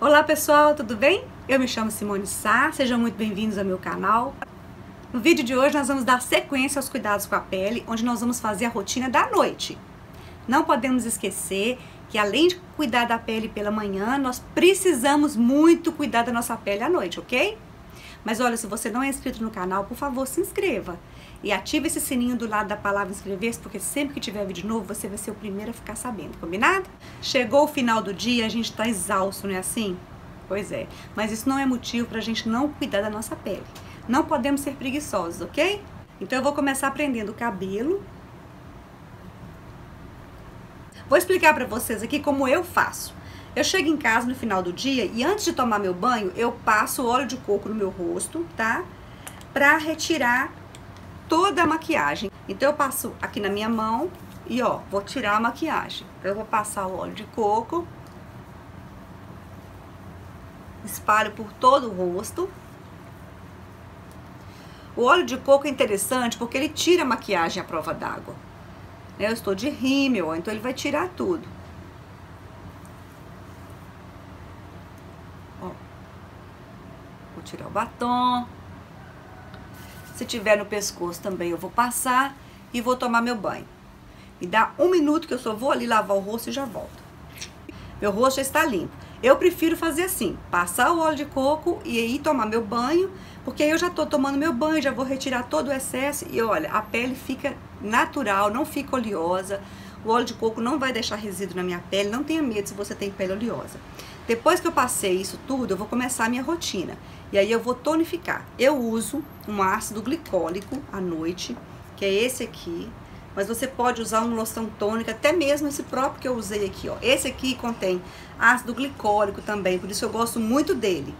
Olá pessoal, tudo bem? Eu me chamo Simone Sá, sejam muito bem-vindos ao meu canal. No vídeo de hoje nós vamos dar sequência aos cuidados com a pele, onde nós vamos fazer a rotina da noite. Não podemos esquecer que além de cuidar da pele pela manhã, nós precisamos muito cuidar da nossa pele à noite, ok? Mas olha, se você não é inscrito no canal, por favor, se inscreva. E ative esse sininho do lado da palavra inscrever-se, porque sempre que tiver vídeo novo, você vai ser o primeiro a ficar sabendo, combinado? Chegou o final do dia, a gente tá exausto, não é assim? Pois é, mas isso não é motivo pra gente não cuidar da nossa pele. Não podemos ser preguiçosos, ok? Então eu vou começar prendendo o cabelo. Vou explicar pra vocês aqui como eu faço. Eu chego em casa no final do dia e antes de tomar meu banho, eu passo óleo de coco no meu rosto, tá? Pra retirar toda a maquiagem. Então eu passo aqui na minha mão e ó, vou tirar a maquiagem. Então eu vou passar o óleo de coco. Espalho por todo o rosto. O óleo de coco é interessante porque ele tira a maquiagem à prova d'água. Eu estou de rímel, então ele vai tirar tudo. Ó. Vou tirar o batom. Se tiver no pescoço também eu vou passar e vou tomar meu banho. Me dá um minuto que eu só vou ali lavar o rosto e já volto. Meu rosto já está limpo. Eu prefiro fazer assim, passar o óleo de coco e aí tomar meu banho, porque aí eu já estou tomando meu banho, já vou retirar todo o excesso e olha, a pele fica natural, não fica oleosa. O óleo de coco não vai deixar resíduo na minha pele, não tenha medo se você tem pele oleosa. Depois que eu passei isso tudo, eu vou começar a minha rotina. E aí eu vou tonificar. Eu uso um ácido glicólico à noite, que é esse aqui. Mas você pode usar uma loção tônica, até mesmo esse próprio que eu usei aqui, ó. Esse aqui contém ácido glicólico também, por isso eu gosto muito dele.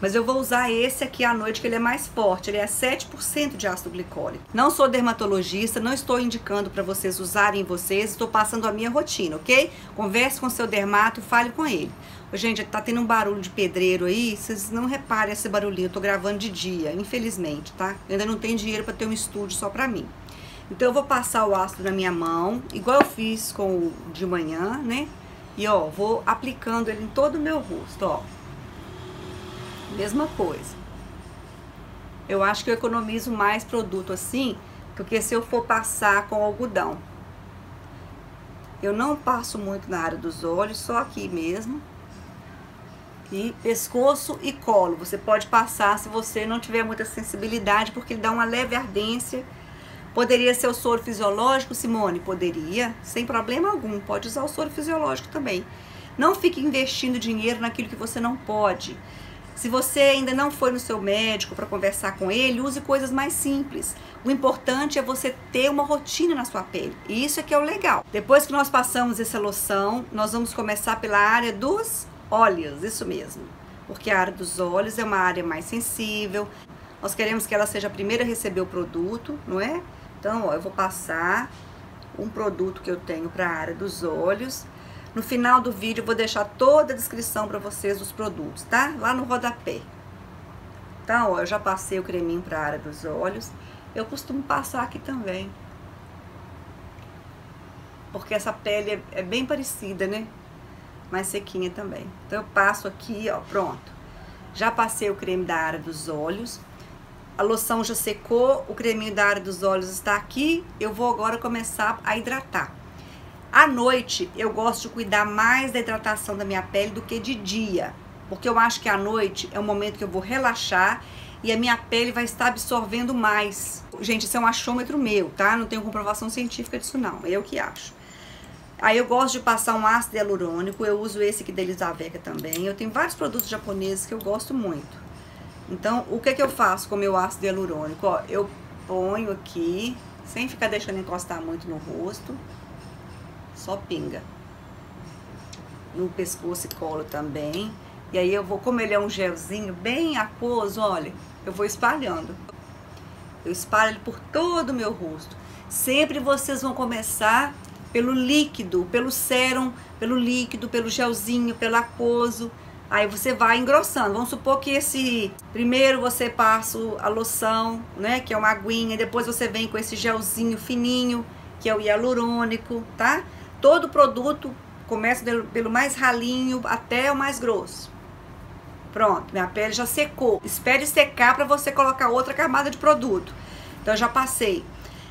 Mas eu vou usar esse aqui à noite, que ele é mais forte, ele é 7% de ácido glicólico. Não sou dermatologista, não estou indicando para vocês usarem vocês, estou passando a minha rotina, ok? Converse com seu dermato, fale com ele. Gente, tá tendo um barulho de pedreiro aí, vocês não reparem esse barulhinho, eu tô gravando de dia, infelizmente, tá? Eu ainda não tenho dinheiro para ter um estúdio só pra mim. Então eu vou passar o ácido na minha mão, igual eu fiz com o de manhã, né? E ó, vou aplicando ele em todo o meu rosto, ó. Mesma coisa. Eu acho que eu economizo mais produto assim, porque se eu for passar com algodão. Eu não passo muito na área dos olhos, só aqui mesmo e pescoço e colo. Você pode passar se você não tiver muita sensibilidade, porque ele dá uma leve ardência. Poderia ser o soro fisiológico, Simone? Poderia, sem problema algum. Pode usar o soro fisiológico também. Não fique investindo dinheiro naquilo que você não pode. Se você ainda não foi no seu médico para conversar com ele, use coisas mais simples. O importante é você ter uma rotina na sua pele. E isso é que é o legal. Depois que nós passamos essa loção, nós vamos começar pela área dos Olhos, isso mesmo. Porque a área dos olhos é uma área mais sensível. Nós queremos que ela seja a primeira a receber o produto, não é? Então, ó, eu vou passar um produto que eu tenho para a área dos olhos. No final do vídeo eu vou deixar toda a descrição para vocês dos produtos, tá? Lá no rodapé. Então, ó, eu já passei o creminho para a área dos olhos. Eu costumo passar aqui também. Porque essa pele é, é bem parecida, né? Mais sequinha também. Então eu passo aqui, ó, pronto. Já passei o creme da área dos olhos. A loção já secou, o creminho da área dos olhos está aqui. Eu vou agora começar a hidratar. À noite, eu gosto de cuidar mais da hidratação da minha pele do que de dia. Porque eu acho que à noite é o momento que eu vou relaxar e a minha pele vai estar absorvendo mais. Gente, isso é um achômetro meu, tá? Não tenho comprovação científica disso não, eu que acho. Aí eu gosto de passar um ácido hialurônico, eu uso esse aqui da Elisaveta também. Eu tenho vários produtos japoneses que eu gosto muito. Então, o que que eu faço com o meu ácido hialurônico? Ó, eu ponho aqui, sem ficar deixando encostar muito no rosto, só pinga. No pescoço e colo também. E aí eu vou, como ele é um gelzinho bem aquoso, olha, eu vou espalhando. Eu espalho ele por todo o meu rosto. Sempre vocês vão começar pelo líquido, pelo sérum, pelo líquido, pelo gelzinho, pelo aquoso. Aí você vai engrossando. Vamos supor que esse primeiro você passa a loção, né, que é uma aguinha, depois você vem com esse gelzinho fininho, que é o hialurônico, tá? Todo produto começa pelo mais ralinho até o mais grosso. Pronto, minha pele já secou. Espere secar para você colocar outra camada de produto. Então já passei.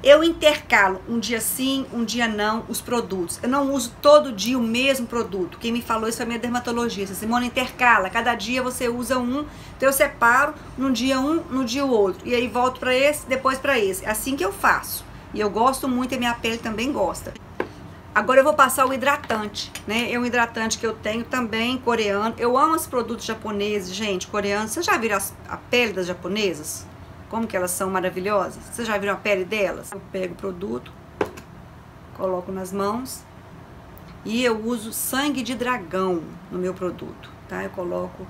Eu intercalo um dia sim, um dia não, os produtos. Eu não uso todo dia o mesmo produto. Quem me falou isso foi a minha dermatologista. Simone, intercala. Cada dia você usa um, então eu separo num dia um, no dia o outro. E aí volto para esse, depois para esse. Assim que eu faço. E eu gosto muito e minha pele também gosta. Agora eu vou passar o hidratante, né? É um hidratante que eu tenho também, coreano. Eu amo os produtos japoneses, gente, coreanos. Vocês já viram a pele das japonesas? Como que elas são maravilhosas. Vocês já viram a pele delas? Eu pego o produto, coloco nas mãos e eu uso sangue de dragão no meu produto, tá? Eu coloco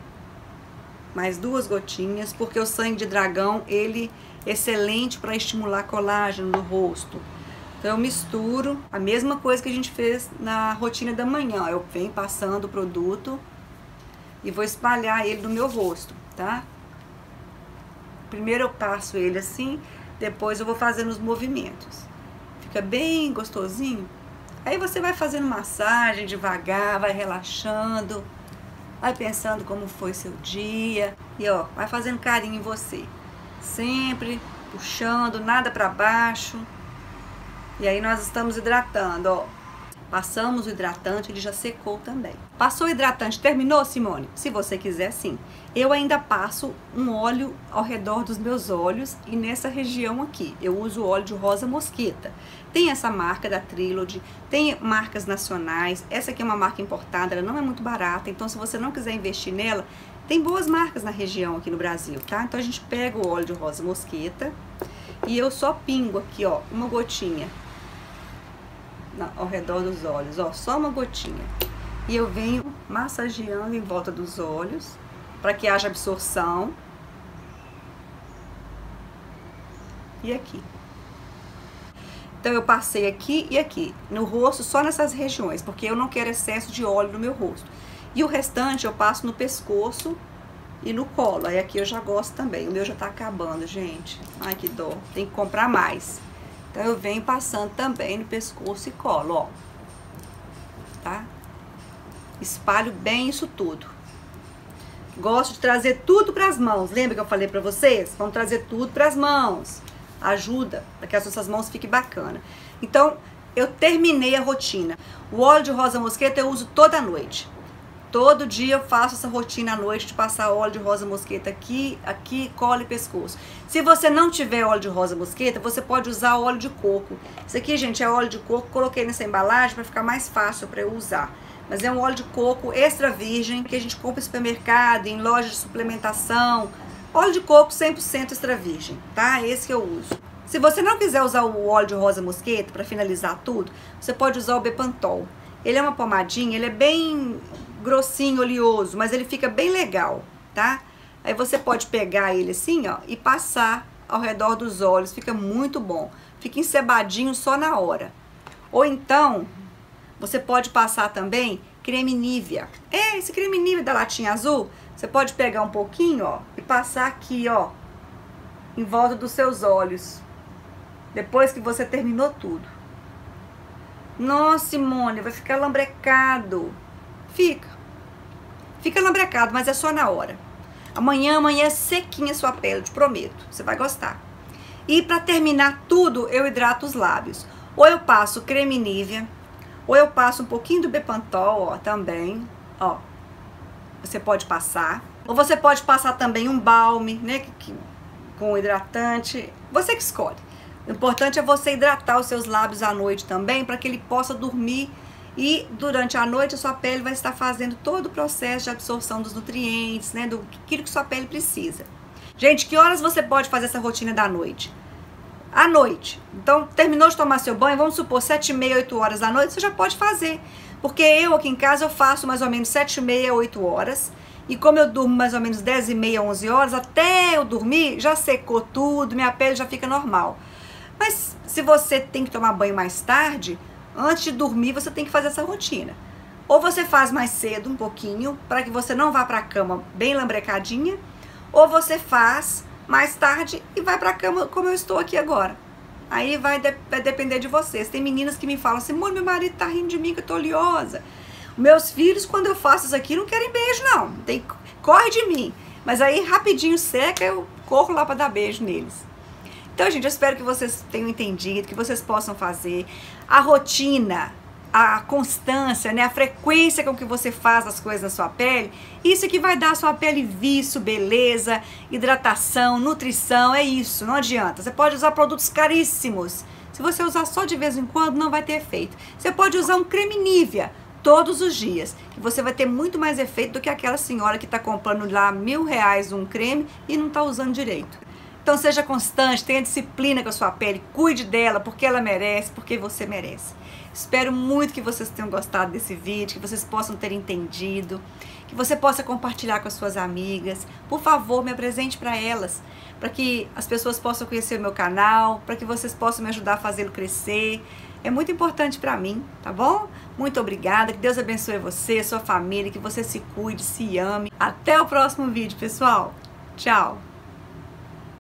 mais duas gotinhas, porque o sangue de dragão, ele é excelente para estimular colágeno no rosto. Então eu misturo a mesma coisa que a gente fez na rotina da manhã. Eu venho passando o produto e vou espalhar ele no meu rosto, tá? Primeiro eu passo ele assim, depois eu vou fazendo os movimentos. Fica bem gostosinho. Aí você vai fazendo massagem devagar, vai relaxando, vai pensando como foi seu dia e ó, vai fazendo carinho em você. Sempre puxando, nada para baixo. E aí nós estamos hidratando, ó. Passamos o hidratante, ele já secou também. Passou o hidratante, terminou, Simone? Se você quiser, sim. Eu ainda passo um óleo ao redor dos meus olhos e nessa região aqui. Eu uso óleo de rosa mosqueta. Tem essa marca da Trilogy, tem marcas nacionais. Essa aqui é uma marca importada, ela não é muito barata. Então, se você não quiser investir nela, tem boas marcas na região aqui no Brasil, tá? Então, a gente pega o óleo de rosa mosqueta e eu só pingo aqui, ó, uma gotinha ao redor dos olhos, ó, só uma gotinha. E eu venho massageando em volta dos olhos para que haja absorção. E aqui. Então eu passei aqui e aqui, no rosto, só nessas regiões, porque eu não quero excesso de óleo no meu rosto. E o restante eu passo no pescoço e no colo. Aí aqui eu já gosto também. O meu já tá acabando, gente. Ai, que dó. Tem que comprar mais. Então eu venho passando também no pescoço e colo, ó. Tá? Espalho bem isso tudo. Gosto de trazer tudo para as mãos. Lembra que eu falei para vocês? Vamos trazer tudo para as mãos. Ajuda para que as nossas mãos fiquem bacana. Então, eu terminei a rotina. O óleo de rosa mosqueta eu uso toda noite. Todo dia eu faço essa rotina à noite de passar óleo de rosa mosqueta aqui, aqui, cola e pescoço. Se você não tiver óleo de rosa mosqueta, você pode usar óleo de coco. Isso aqui, gente, é óleo de coco. Coloquei nessa embalagem para ficar mais fácil para eu usar. Mas é um óleo de coco extra virgem que a gente compra em supermercado, em loja de suplementação. Óleo de coco 100% extra virgem, tá? Esse que eu uso. Se você não quiser usar o óleo de rosa mosqueta para finalizar tudo, você pode usar o Bepantol. Ele é uma pomadinha, ele é bem grossinho, oleoso, mas ele fica bem legal, tá? Aí você pode pegar ele assim, ó, e passar ao redor dos olhos, fica muito bom. Fica encebadinho só na hora. Ou então, você pode passar também creme Nivea. É, esse creme Nivea da latinha azul, você pode pegar um pouquinho, ó, e passar aqui, ó, em volta dos seus olhos. Depois que você terminou tudo. Nossa, Simone, vai ficar lambrecado. Fica. Fica lambrecado, mas é só na hora. Amanhã, amanhã é sequinha sua pele, te prometo. Você vai gostar. E para terminar tudo, eu hidrato os lábios. Ou eu passo creme Nivea, ou eu passo um pouquinho do Bepantol, ó, também, ó. Você pode passar. Ou você pode passar também um balme, né, que, que, com hidratante. Você que escolhe. O importante é você hidratar os seus lábios à noite também, para que ele possa dormir e durante a noite a sua pele vai estar fazendo todo o processo de absorção dos nutrientes, né, do aquilo que sua pele precisa. Gente, que horas você pode fazer essa rotina da noite? À noite. Então, terminou de tomar seu banho, vamos supor, 7 e meia, 8 horas da noite, você já pode fazer. Porque eu aqui em casa eu faço mais ou menos 7 e meia, 8 horas. E como eu durmo mais ou menos 10 e meia, 11 horas, até eu dormir, já secou tudo, minha pele já fica normal. Mas se você tem que tomar banho mais tarde, antes de dormir você tem que fazer essa rotina. Ou você faz mais cedo um pouquinho, para que você não vá para a cama bem lambrecadinha, ou você faz mais tarde e vai para a cama como eu estou aqui agora. Aí vai, de, vai, depender de vocês. Tem meninas que me falam assim, meu marido tá rindo de mim que eu tô oleosa. Meus filhos, quando eu faço isso aqui, não querem beijo, não. Tem corre de mim. Mas aí rapidinho seca, eu corro lá para dar beijo neles. Então, gente, eu espero que vocês tenham entendido, que vocês possam fazer. A rotina, a constância, né, a frequência com que você faz as coisas na sua pele, isso é que vai dar à sua pele viço, beleza, hidratação, nutrição, é isso, não adianta. Você pode usar produtos caríssimos. Se você usar só de vez em quando, não vai ter efeito. Você pode usar um creme Nivea todos os dias, que você vai ter muito mais efeito do que aquela senhora que está comprando lá mil reais um creme e não está usando direito. Então seja constante, tenha disciplina com a sua pele, cuide dela porque ela merece, porque você merece. Espero muito que vocês tenham gostado desse vídeo, que vocês possam ter entendido, que você possa compartilhar com as suas amigas. Por favor, me apresente para elas, para que as pessoas possam conhecer o meu canal, para que vocês possam me ajudar a fazê-lo crescer. É muito importante para mim, tá bom? Muito obrigada, que Deus abençoe você, sua família, que você se cuide, se ame. Até o próximo vídeo, pessoal. Tchau!